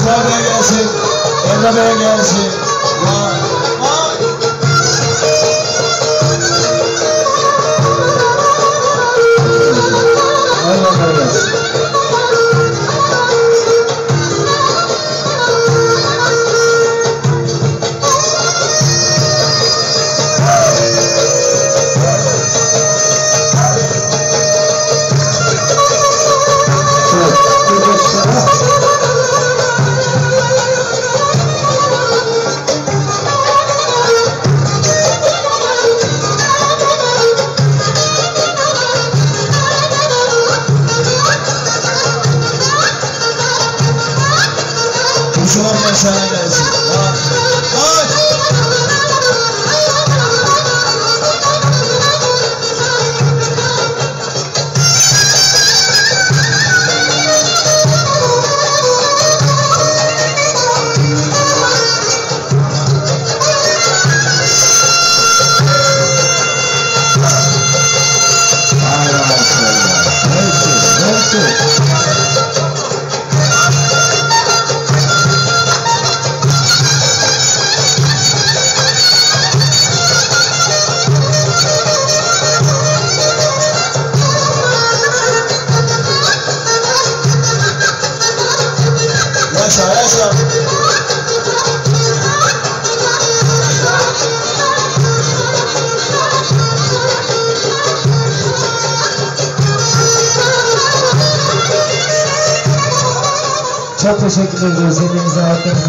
Slow Bengals in. In the Bengals. Kuşulan yaşana gelsin. Vay, vay. Yaşa, yaşa. Çok teşekkür ediyoruz. Elinize ayaklarınıza